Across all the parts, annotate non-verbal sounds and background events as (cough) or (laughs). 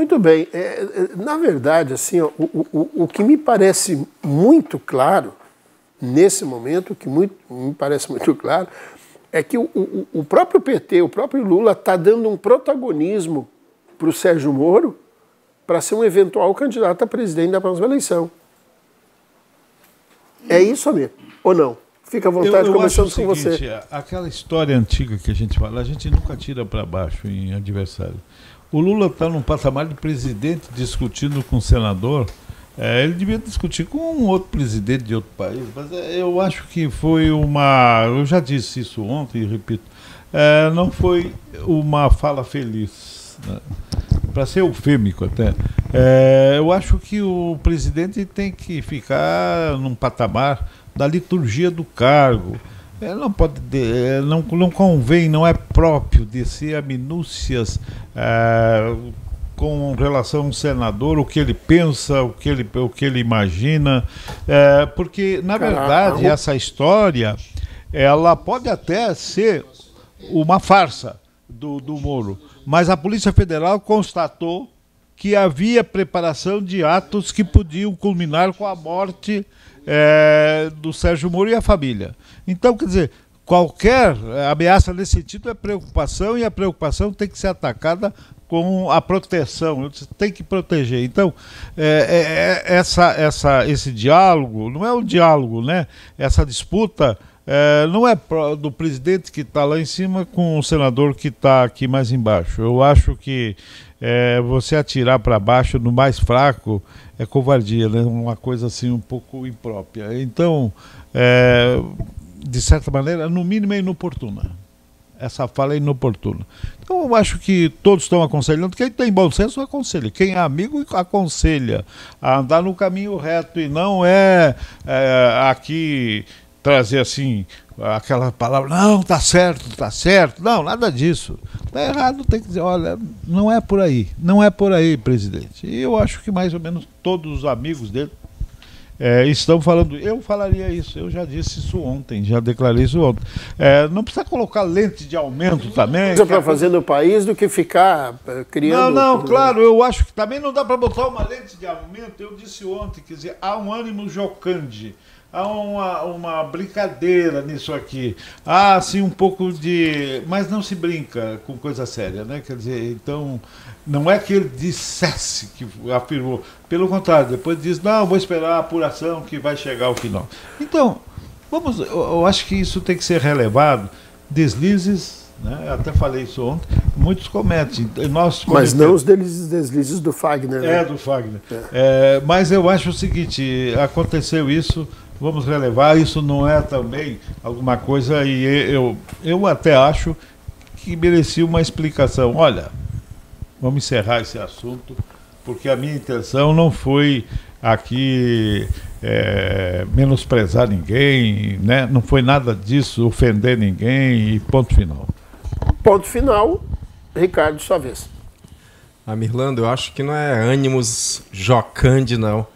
Muito bem. É, é, na verdade, assim, ó, o, o, o que me parece muito claro nesse momento, o que muito, me parece muito claro, é que o, o, o próprio PT, o próprio Lula, está dando um protagonismo para o Sérgio Moro para ser um eventual candidato a presidente da próxima eleição. É isso, Amir? Ou não? Fica à vontade, eu, eu começando com seguinte, você. Aquela história antiga que a gente fala, a gente nunca tira para baixo em adversário. O Lula está num patamar de presidente discutindo com o senador. É, ele devia discutir com um outro presidente de outro país, mas é, eu acho que foi uma. Eu já disse isso ontem e repito. É, não foi uma fala feliz. Né? Para ser eufêmico até. É, eu acho que o presidente tem que ficar num patamar da liturgia do cargo. É, não pode, é, não, não convém, não é próprio descer a minúcias é, com relação ao senador, o que ele pensa, o que ele, o que ele imagina, é, porque na verdade essa história ela pode até ser uma farsa do, do Moro, mas a Polícia Federal constatou que havia preparação de atos que podiam culminar com a morte é, do Sérgio Moro e a família. Então, quer dizer, qualquer ameaça nesse sentido é preocupação e a preocupação tem que ser atacada com a proteção, tem que proteger. Então, é, é, essa, essa, esse diálogo, não é um diálogo, né? Essa disputa é, não é do presidente que está lá em cima com o senador que está aqui mais embaixo. Eu acho que é, você atirar para baixo no mais fraco é covardia, né? uma coisa assim um pouco imprópria. Então, é, de certa maneira, no mínimo é inoportuna. Essa fala é inoportuna. Então, eu acho que todos estão aconselhando. Quem tem bom senso aconselha. Quem é amigo aconselha a andar no caminho reto e não é, é aqui trazer assim aquela palavra, não, tá certo, tá certo. Não, nada disso. Tá errado, tem que dizer, olha, não é por aí, não é por aí, presidente. E eu acho que mais ou menos todos os amigos dele é, estão falando. Eu falaria isso, eu já disse isso ontem, já declarei isso ontem. É, não precisa colocar lente de aumento também. Isso para fazer no país do que ficar é, criando. Não, não, claro, eu acho que também não dá para botar uma lente de aumento. Eu disse ontem, quer dizer, há um ânimo jocante há uma, uma brincadeira nisso aqui. Há assim um pouco de. Mas não se brinca com coisa séria, né? Quer dizer, então. Não é que ele dissesse que afirmou. Pelo contrário, depois diz, não, vou esperar a apuração que vai chegar ao final. Então, vamos, eu acho que isso tem que ser relevado. Deslizes né? até falei isso ontem, muitos cometem. Nós mas não os deslizes, deslizes do Fagner. Né? É, do Fagner. É. É, mas eu acho o seguinte: aconteceu isso, vamos relevar. Isso não é também alguma coisa, e eu, eu até acho que merecia uma explicação. Olha, vamos encerrar esse assunto, porque a minha intenção não foi aqui é, menosprezar ninguém, né? não foi nada disso, ofender ninguém e ponto final. Ponto final, Ricardo, sua vez. A Mirlando, eu acho que não é ânimos jocande, não.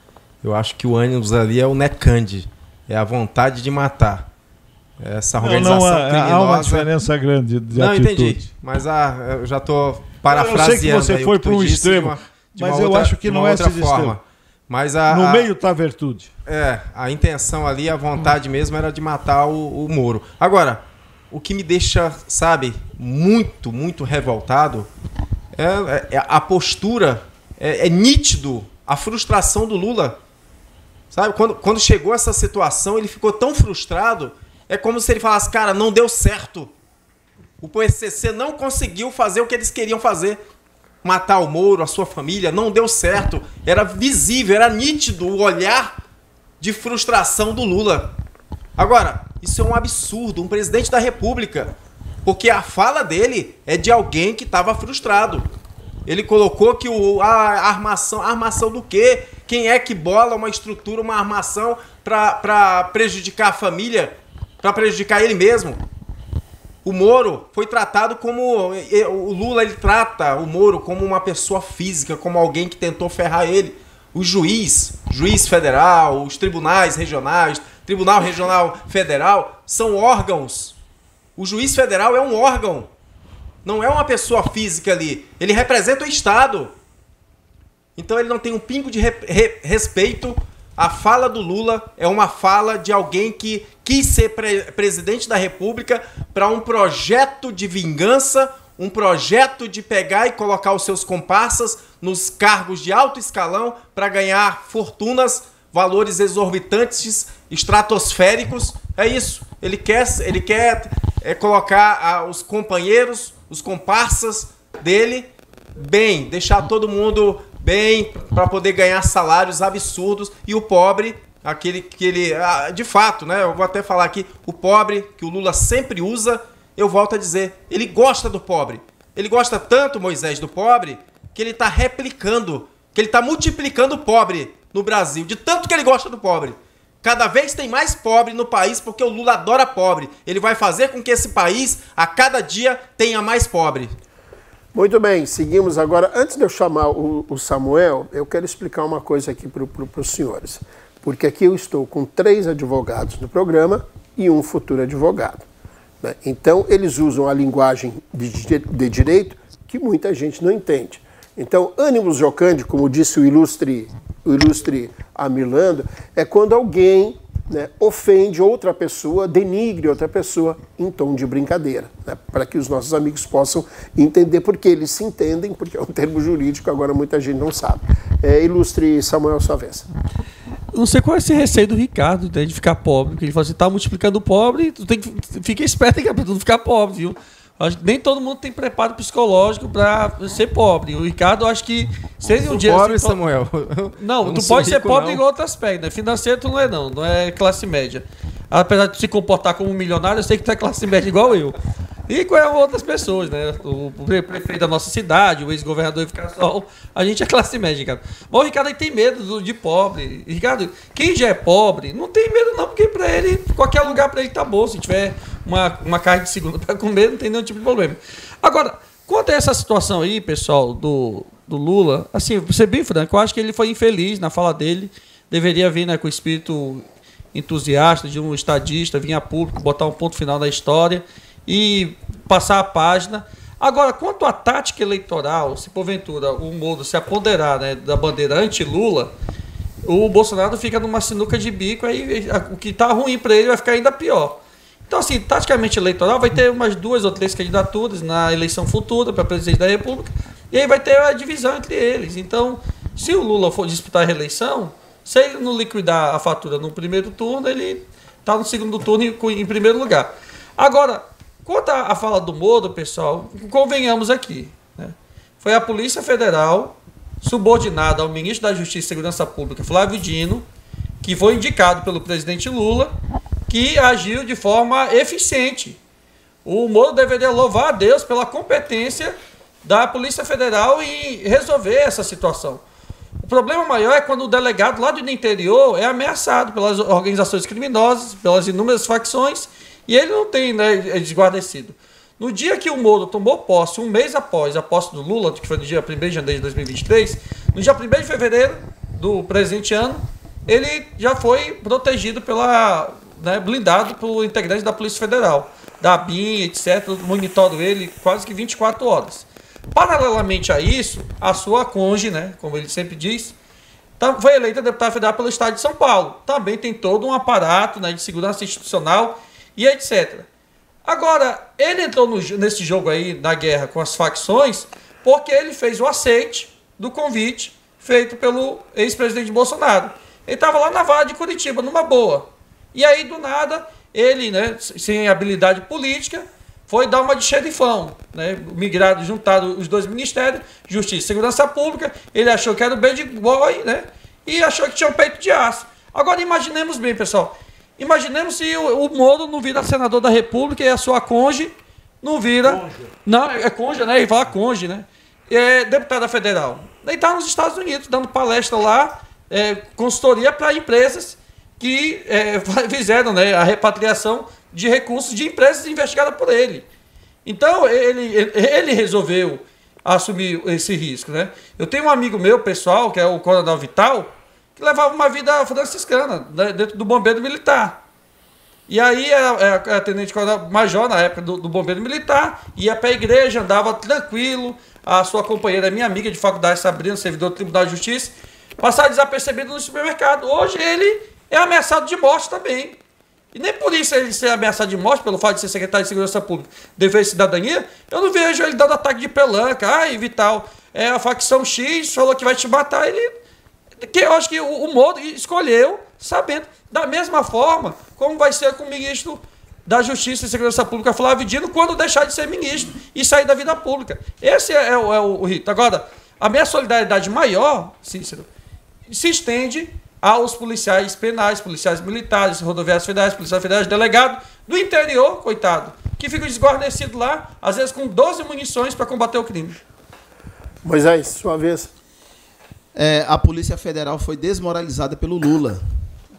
Eu acho que o ânimos ali é o necande é a vontade de matar. Essa organização não, não, criminosa... Há uma diferença grande de Não, atitude. entendi. Mas ah, eu já estou parafraseando. Eu sei que você foi para um extremo, de uma, de mas eu acho que não é essa forma. Mas a, no meio está a virtude. É, a intenção ali, a vontade mesmo era de matar o, o Moro. Agora, o que me deixa, sabe, muito, muito revoltado é, é, é a postura, é, é nítido a frustração do Lula Sabe? Quando, quando chegou essa situação, ele ficou tão frustrado. É como se ele falasse, cara, não deu certo. O PSCC não conseguiu fazer o que eles queriam fazer. Matar o Moro, a sua família, não deu certo. Era visível, era nítido o olhar de frustração do Lula. Agora, isso é um absurdo, um presidente da República. Porque a fala dele é de alguém que estava frustrado. Ele colocou que o, a armação. Armação do quê? Quem é que bola uma estrutura, uma armação para prejudicar a família? Para prejudicar ele mesmo? O Moro foi tratado como. O Lula ele trata o Moro como uma pessoa física, como alguém que tentou ferrar ele. O juiz, juiz federal, os tribunais regionais, Tribunal Regional Federal, são órgãos. O juiz federal é um órgão não é uma pessoa física ali. Ele representa o Estado. Então ele não tem um pingo de re re respeito. A fala do Lula é uma fala de alguém que quis ser pre presidente da República para um projeto de vingança, um projeto de pegar e colocar os seus comparsas nos cargos de alto escalão para ganhar fortunas, valores exorbitantes, estratosféricos. É isso. Ele quer, ele quer é, colocar ah, os companheiros, os comparsas dele bem, deixar todo mundo bem para poder ganhar salários absurdos e o pobre aquele que ele ah, de fato, né? Eu vou até falar aqui o pobre que o Lula sempre usa. Eu volto a dizer, ele gosta do pobre. Ele gosta tanto, Moisés, do pobre que ele está replicando, que ele está multiplicando o pobre no Brasil, de tanto que ele gosta do pobre. Cada vez tem mais pobre no país porque o Lula adora pobre. Ele vai fazer com que esse país, a cada dia, tenha mais pobre. Muito bem, seguimos agora. Antes de eu chamar o, o Samuel, eu quero explicar uma coisa aqui para pro, os senhores. Porque aqui eu estou com três advogados no programa e um futuro advogado. Né? Então, eles usam a linguagem de, de direito que muita gente não entende. Então, ânimos jocante, como disse o ilustre, o ilustre é quando alguém né, ofende outra pessoa, denigre outra pessoa em tom de brincadeira, né, para que os nossos amigos possam entender, porque eles se entendem, porque é um termo jurídico, agora muita gente não sabe. É, ilustre Samuel sua. Não sei qual é esse receio do Ricardo né, de ficar pobre, porque ele fala assim, tá multiplicando pobre, tu tem que fica esperto tu não ficar pobre, viu? Acho que nem todo mundo tem preparo psicológico para ser pobre. O Ricardo, acho que se ele um dia. Pobre, Samuel. (laughs) Não, não tu pode ser pobre não. em outro aspecto, né? Financeiro tu não é, não. Não é classe média. Apesar de se comportar como um milionário, eu sei que tu é classe média igual eu. E com outras pessoas, né? O prefeito da nossa cidade, o ex-governador Ficassol, a gente é classe média, cara. Mas o Ricardo aí tem medo de pobre. Ricardo, quem já é pobre, não tem medo não, porque pra ele, qualquer lugar pra ele tá bom. Se tiver uma, uma carne de segunda (laughs) para comer, não tem nenhum tipo de problema. Agora, quanto a essa situação aí, pessoal, do, do Lula, assim, pra ser bem franco, eu acho que ele foi infeliz na fala dele. Deveria vir né, com o espírito entusiasta de um estadista, vir a público, botar um ponto final na história e passar a página. Agora, quanto à tática eleitoral, se porventura o Moro se apoderar né, da bandeira anti-Lula, o Bolsonaro fica numa sinuca de bico, aí o que está ruim para ele vai ficar ainda pior. Então, assim, taticamente eleitoral, vai ter umas duas ou três candidaturas na eleição futura para presidente da República, e aí vai ter a divisão entre eles. Então, se o Lula for disputar a reeleição, se ele não liquidar a fatura no primeiro turno, ele está no segundo turno em, em primeiro lugar. Agora, Quanto à fala do Moro, pessoal, convenhamos aqui. Né? Foi a Polícia Federal, subordinada ao ministro da Justiça e Segurança Pública, Flávio Dino, que foi indicado pelo presidente Lula, que agiu de forma eficiente. O Moro deveria louvar a Deus pela competência da Polícia Federal em resolver essa situação. O problema maior é quando o delegado lá do interior é ameaçado pelas organizações criminosas, pelas inúmeras facções e ele não tem, né, é desguarnecido. No dia que o Moro tomou posse, um mês após a posse do Lula, que foi no dia 1 de janeiro de 2023, no dia 1 de fevereiro do presente ano, ele já foi protegido pela. Né, blindado por integrantes da Polícia Federal, da BIM, etc. Monitoro ele quase que 24 horas. Paralelamente a isso, a sua conge, né, como ele sempre diz, tá, foi eleita deputada federal pelo Estado de São Paulo. Também tem todo um aparato né, de segurança institucional e etc. Agora, ele entrou no, nesse jogo aí, na guerra com as facções, porque ele fez o aceite do convite feito pelo ex-presidente Bolsonaro. Ele estava lá na vara de Curitiba, numa boa. E aí, do nada, ele, né, sem habilidade política, foi dar uma de xerifão, né, migrado, juntado os dois ministérios, Justiça e Segurança Pública, ele achou que era o bad boy, né, e achou que tinha um peito de aço. Agora, imaginemos bem, pessoal, Imaginemos se o, o Moro não vira senador da República e a sua conge não vira. Conja. Não, é conja, né? E fala conge, né? É deputada federal. Daí está nos Estados Unidos, dando palestra lá, é, consultoria para empresas que é, (laughs) fizeram né, a repatriação de recursos de empresas investigadas por ele. Então, ele, ele resolveu assumir esse risco. Né? Eu tenho um amigo meu, pessoal, que é o Coronel Vital, que levava uma vida franciscana, né, dentro do bombeiro militar. E aí era, era tenente major na época do, do bombeiro militar, ia para a igreja, andava tranquilo, a sua companheira, minha amiga de faculdade, Sabrina, servidor do Tribunal de Justiça, passar desapercebido no supermercado. Hoje ele é ameaçado de morte também. E nem por isso ele ser ameaçado de morte, pelo fato de ser secretário de Segurança Pública, dever de cidadania, eu não vejo ele dando ataque de pelanca, ai, Vital, é, a facção X falou que vai te matar, ele. Que eu acho que o, o escolheu, sabendo. Da mesma forma, como vai ser com o ministro da Justiça e Segurança Pública, Flávio Dino, quando deixar de ser ministro e sair da vida pública. Esse é, é, o, é o rito. Agora, a minha solidariedade maior, Cícero, se estende aos policiais penais, policiais militares, rodoviários federais, policiais federais, delegado do interior, coitado, que ficam desguarnecidos lá, às vezes com 12 munições para combater o crime. Moisés, sua vez. É, a Polícia Federal foi desmoralizada pelo Lula,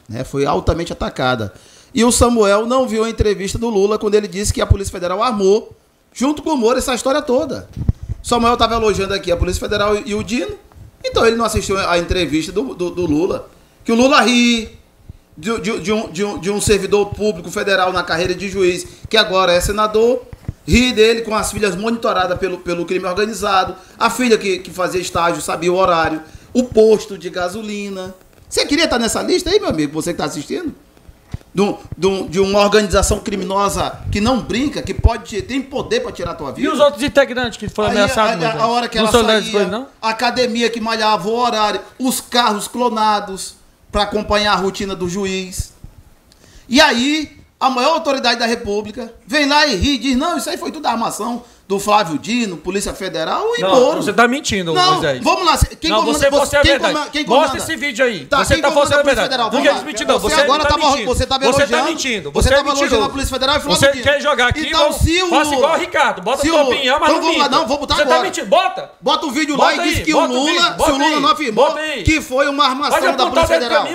né? foi altamente atacada. E o Samuel não viu a entrevista do Lula quando ele disse que a Polícia Federal armou, junto com o Moro, essa história toda. Samuel estava elogiando aqui a Polícia Federal e o Dino, então ele não assistiu a entrevista do, do, do Lula. Que o Lula ri de, de, de, um, de, um, de um servidor público federal na carreira de juiz, que agora é senador, ri dele com as filhas monitoradas pelo, pelo crime organizado, a filha que, que fazia estágio sabia o horário, o posto de gasolina. Você queria estar nessa lista aí, meu amigo, você que está assistindo? De, de, de, uma organização criminosa que não brinca, que pode tem poder para tirar a tua vida. E os outros integrantes que foram ameaçados? A, a, a, hora que não ela saía, coisas, não? a academia que malhava o horário, os carros clonados para acompanhar a rotina do juiz. E aí, a maior autoridade da República vem lá e ri, diz: não, isso aí foi tudo armação do Flávio Dino, Polícia Federal e não, Moro. Você tá mentindo, não, Moisés. Vamos lá. Quem não, comanda, você, você é quem verdade. Comanda, quem Mostra esse vídeo aí. Tá, você tá forçando a verdade. Federal, não quer mentir, não. Você, você agora tá mentindo. Você tá Você tá mentindo. Você, você tá elogiando a Polícia Federal e Flávio Você Dino. quer jogar aqui, então, se o faça igual o Ricardo. Bota tua opinião, mas então, não vamos Não, vou botar você agora. Você tá mentindo. Bota. Bota o vídeo lá e diz que o Lula, se o Lula não afirmou que foi uma armação da Polícia Federal.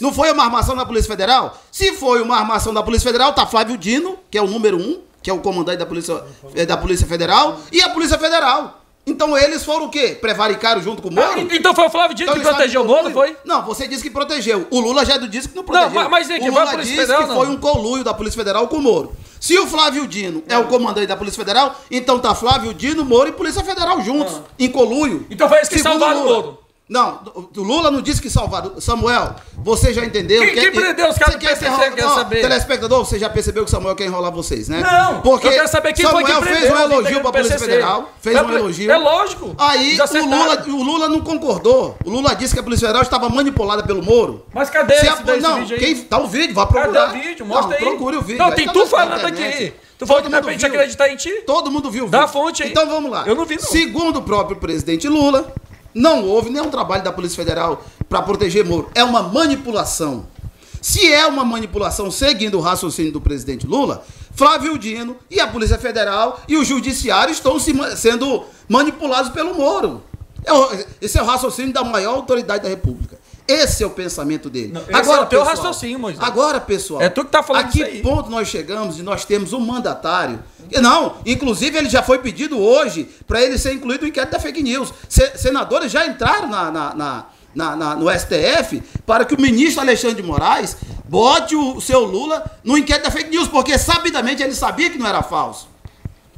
Não foi uma armação da Polícia Federal? Se foi uma armação da Polícia Federal, tá Flávio Dino, que é o número um, que é o comandante da Polícia, eh, da Polícia Federal, e a Polícia Federal. Então eles foram o quê? Prevaricaram junto com o Moro? Ah, então foi o Flávio Dino então, que protegeu o Moro, foi? Não, você disse que protegeu. O Lula já disse que não protegeu. Não, mas, mas o Lula disse Federal, que não. foi um colúio da Polícia Federal com o Moro. Se o Flávio Dino é o comandante da Polícia Federal, então tá Flávio Dino, Moro e Polícia Federal juntos, ah. em colúio. Então foi esse que salvaram o Moro. Não, o Lula não disse que salvaram. Samuel, você já entendeu? Quem, quem prendeu os caras do PCC, quer, quer saber? Telespectador, você já percebeu que Samuel quer enrolar vocês, né? Não, porque eu quero saber quem Samuel foi que fez um elogio pra Polícia Federal, fez um elogio. É lógico. Aí o Lula, o Lula não concordou. O Lula disse que a Polícia Federal estava manipulada pelo Moro. Mas cadê Se esse, a, Não, vídeo quem, tá o vídeo, vá procurar. Cadê o vídeo? Mostra não, aí. procure o vídeo. Não, tem tá tu falando aqui. Tu falou que não é pra gente acreditar em ti? Todo mundo viu o vídeo. Dá a fonte aí. Então vamos lá. Eu não vi não. Segundo o próprio presidente Lula, não houve nenhum trabalho da Polícia Federal para proteger Moro. É uma manipulação. Se é uma manipulação seguindo o raciocínio do presidente Lula, Flávio Dino e a Polícia Federal e o Judiciário estão se, sendo manipulados pelo Moro. É esse é o raciocínio da maior autoridade da República. Esse é o pensamento dele. Não, agora, é o teu pessoal, raciocínio, Moisés. Agora, pessoal. É tu que tá falando A que ponto nós chegamos e nós temos um mandatário não, inclusive ele já foi pedido hoje para ele ser incluído no inquérito da fake news. senadores já entraram na, na, na, na, no STF para que o ministro Alexandre de Moraes bote o seu Lula no inquérito da fake news, porque sabidamente ele sabia que não era falso.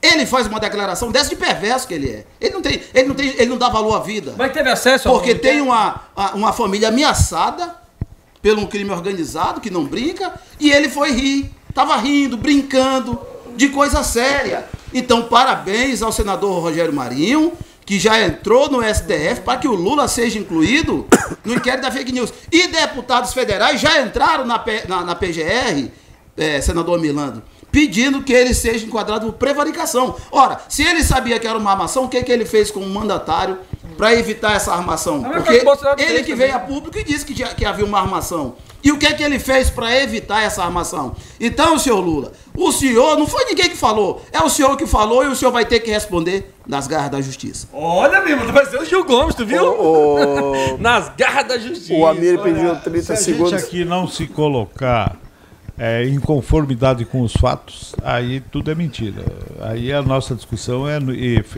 Ele faz uma declaração dessa de perverso que ele é. Ele não tem, ele não tem, ele não dá valor à vida. Mas teve acesso Porque tem uma, uma família ameaçada pelo um crime organizado que não brinca e ele foi rir, tava rindo, brincando de coisa séria. Então, parabéns ao senador Rogério Marinho, que já entrou no STF para que o Lula seja incluído no inquérito da fake news. E deputados federais já entraram na, na, na PGR, é, senador Milando, pedindo que ele seja enquadrado por prevaricação. Ora, se ele sabia que era uma armação, o que, que ele fez como mandatário para evitar essa armação? Porque ele que veio a público e disse que, que havia uma armação. E o que é que ele fez para evitar essa armação? Então, senhor Lula, o senhor, não foi ninguém que falou, é o senhor que falou e o senhor vai ter que responder nas garras da justiça. Olha, mesmo, tu vai ser o Gil Gomes, tu viu? O, o... (laughs) nas garras da justiça. O Amir pediu 30 se segundos. Se a gente aqui não se colocar é, em conformidade com os fatos, aí tudo é mentira. Aí a nossa discussão é,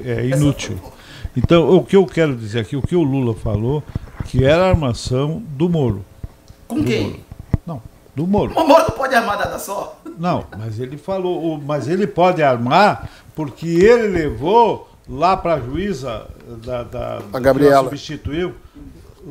é inútil. Então, o que eu quero dizer aqui, o que o Lula falou, que era a armação do Moro. Com do quem? Moro. Não, do Moro. O Moro não pode armar nada só. Não, mas ele falou, mas ele pode armar porque ele levou lá para a juíza da, da, a Gabriela substituiu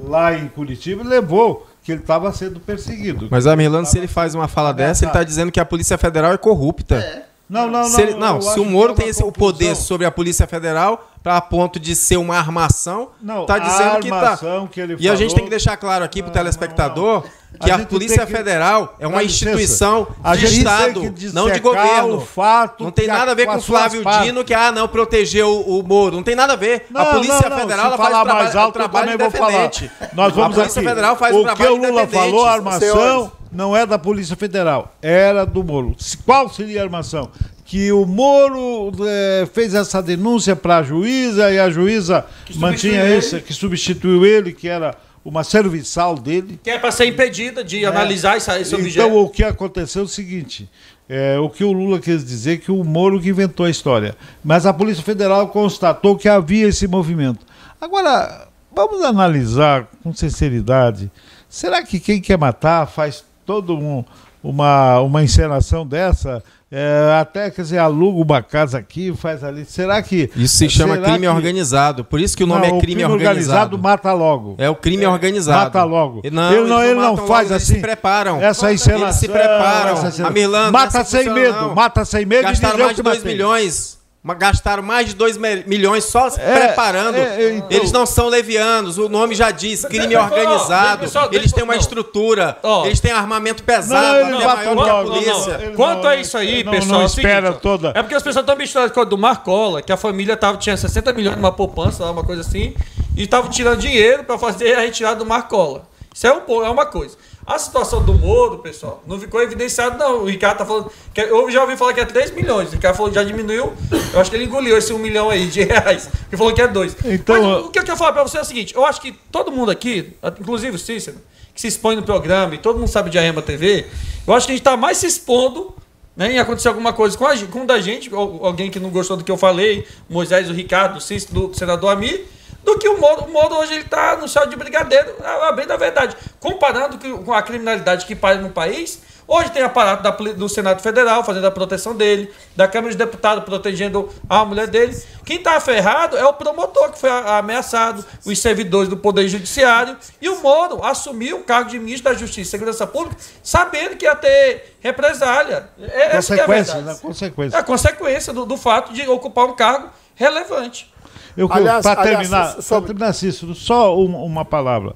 lá em Curitiba e levou que ele estava sendo perseguido. Mas a Milano, se ele faz uma fala dessa, ele está dizendo que a Polícia Federal é corrupta. É. Não, não, não. Se, ele, não, se o Moro tem esse, o poder sobre a Polícia Federal para ponto de ser uma armação, não, tá dizendo que tá. Que ele e falou... a gente tem que deixar claro aqui para o telespectador não, não, que a, a Polícia Federal é uma instituição de Estado, não de governo. Fato não tem nada a ver com o Flávio Dino que ah não protegeu o, o Moro, não tem nada a ver. a Polícia Federal ela faz mais alto, trabalho eu independente. Nós vamos a Polícia aqui. Federal faz o trabalho que o Lula falou, a armação não é da Polícia Federal, era do Moro. Qual seria a armação? Que o Moro é, fez essa denúncia para a juíza e a juíza mantinha esse, que substituiu ele, que era uma serviçal dele. Que é para ser impedida de é. analisar esse, esse então, objeto. Então, o que aconteceu é o seguinte: é, o que o Lula quis dizer que o Moro que inventou a história. Mas a Polícia Federal constatou que havia esse movimento. Agora, vamos analisar com sinceridade. Será que quem quer matar faz todo um, uma, uma encenação dessa, é, até quer dizer, aluga uma casa aqui, faz ali. Será que. Isso se chama crime que... organizado. Por isso que o nome não, é crime, crime organizado. organizado. mata logo. É o crime é, organizado. Mata logo. Não, ele não, ele não faz logo, assim. Eles se preparam. Essa encenação. Eles se preparam. A Milano, mata sem medo. Não. Mata sem medo. Gastaram mais de 2 milhões gastaram mais de 2 milhões só se é, preparando. É, é, então... Eles não são levianos, o nome já diz, crime organizado. eles têm uma estrutura, oh. eles têm armamento pesado, não, até maior que a polícia. Não, Quanto a isso aí, pessoal, não espera seguinte, toda. É porque as pessoas estão misturando com a do Marcola, que a família tava, tinha 60 milhões numa poupança, uma coisa assim, e estavam tirando dinheiro para fazer a retirada do Marcola. Isso é, um, é uma coisa. A situação do Moro, pessoal, não ficou evidenciado, não. O Ricardo tá falando. Que, eu já ouvi falar que é 3 milhões. O Ricardo falou que já diminuiu. Eu acho que ele engoliu esse 1 milhão aí de reais. Ele falou que é 2. Então, Mas, o que eu quero falar pra você é o seguinte: eu acho que todo mundo aqui, inclusive o Cícero, que se expõe no programa e todo mundo sabe de Arrema TV, eu acho que a gente tá mais se expondo né, em acontecer alguma coisa com, a, com da gente, alguém que não gostou do que eu falei, Moisés, o Ricardo, o Cícero, do senador Amir do que o Moro. O Moro hoje ele está no céu de brigadeiro, a bem da verdade. Comparando com a criminalidade que paira no país, hoje tem aparato da, do Senado Federal fazendo a proteção dele, da Câmara de Deputados protegendo a mulher dele. Quem está aferrado é o promotor que foi ameaçado, os servidores do Poder Judiciário, e o Moro assumiu o cargo de ministro da Justiça e Segurança Pública, sabendo que ia ter represália. É, consequência, é a né? consequência. É a consequência do, do fato de ocupar um cargo relevante. Eu, para terminar, sobre... terminar Cícero, só uma, uma palavra.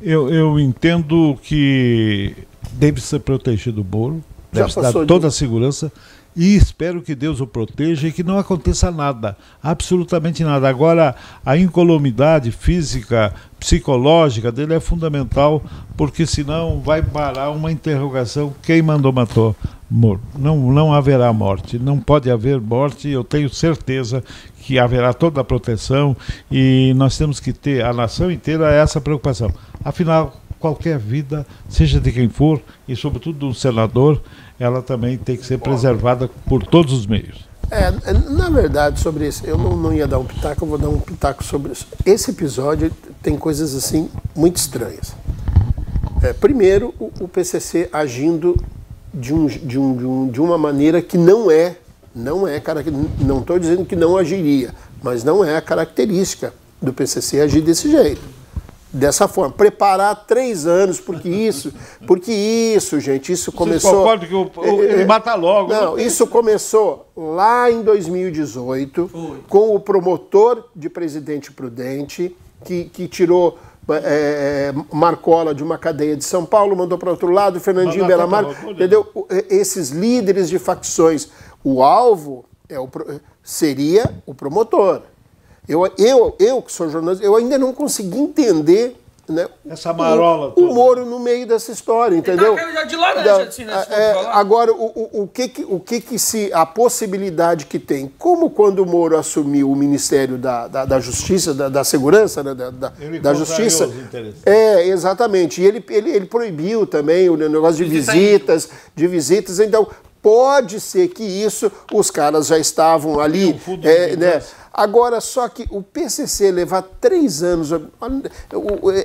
Eu, eu entendo que deve ser protegido o bolo, deve dar toda de... a segurança e espero que Deus o proteja e que não aconteça nada, absolutamente nada. Agora, a incolumidade física, psicológica dele é fundamental, porque senão vai parar uma interrogação: quem mandou matou? Não, não haverá morte, não pode haver morte, eu tenho certeza que haverá toda a proteção e nós temos que ter, a nação inteira, essa preocupação. Afinal, qualquer vida, seja de quem for, e sobretudo do senador, ela também tem que ser preservada por todos os meios. É, na verdade, sobre isso, eu não, não ia dar um pitaco, eu vou dar um pitaco sobre isso. Esse episódio tem coisas assim muito estranhas. É, primeiro, o, o, PCC agindo de, um, de, um, de, um, de uma maneira que não é não é não estou dizendo que não agiria, mas não é a característica do PCC agir desse jeito, dessa forma. Preparar três anos, porque isso, (laughs) porque isso, gente, isso começou. Vocês que o, o, ele mata logo? Não, isso começou lá em 2018 Foi. com o promotor de Presidente Prudente que, que tirou é, Marcola de uma cadeia de São Paulo, mandou para outro lado, Fernandinho Belamar, entendeu? Esses líderes de facções o alvo é o, seria o promotor. Eu, eu, eu que sou jornalista, eu ainda não consegui entender né, Essa marola. O, o Moro no meio dessa história, entendeu? Tá de laranja, assim, né, é, agora, o, o, o, que, que, o que, que se. A possibilidade que tem, como quando o Moro assumiu o Ministério da, da, da Justiça, da, da Segurança, né, da, da, da Justiça. É, exatamente. E ele, ele, ele proibiu também o negócio de visitas, de visitas. Então, Pode ser que isso os caras já estavam ali. É, né? Agora, só que o PCC levar três anos é,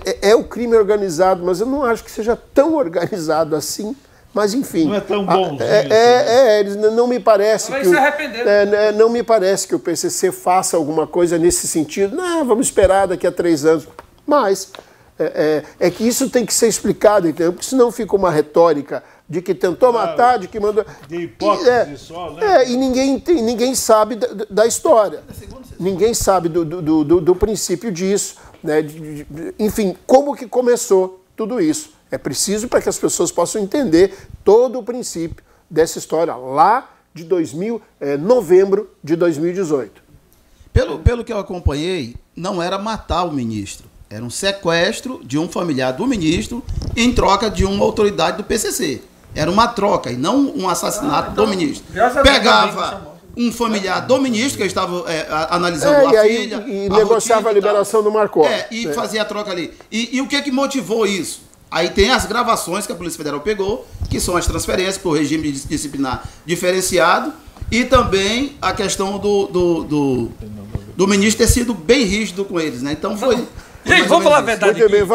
é, é, o crime organizado, mas eu não acho que seja tão organizado assim Mas enfim. Não é tão bom. É, é, é, eles não me parece Vai que. se o- arrepender. é, né, não me parece que o PCC faça alguma coisa nesse sentido. Não, vamos esperar daqui a três anos. Mas é, é- é que isso tem que ser explicado, entendeu? Porque senão fica uma retórica de que tentou matar, de que mandou. De hipótese é, só, né? É, e ninguém, tem, ninguém sabe da, da história. Ninguém sabe do, do, do, do princípio disso. Né? De- de- enfim, como que começou tudo isso? É preciso para que as pessoas possam entender todo o princípio dessa história lá de 2000, é, novembro de 2018. Pelo, pelo que eu acompanhei, não era matar o ministro. Era um sequestro de um familiar do ministro em troca de uma autoridade do PCC. Era uma troca e não um assassinato do ministro. graças a Deus, ainda bem que Pegava. Um familiar do ministro, que estava é, analisando É, a e aí- filha. e a negociava a e liberação do Marcos. É, e É. fazia a troca ali. E, e o que que motivou isso? Aí tem as gravações que a Polícia Federal pegou, que são as transferências por regime dis- disciplinar diferenciado, e também a questão do, do, do, do ministro ter sido bem rígido com eles, né? Então foi. Gente, vamos falar a verdade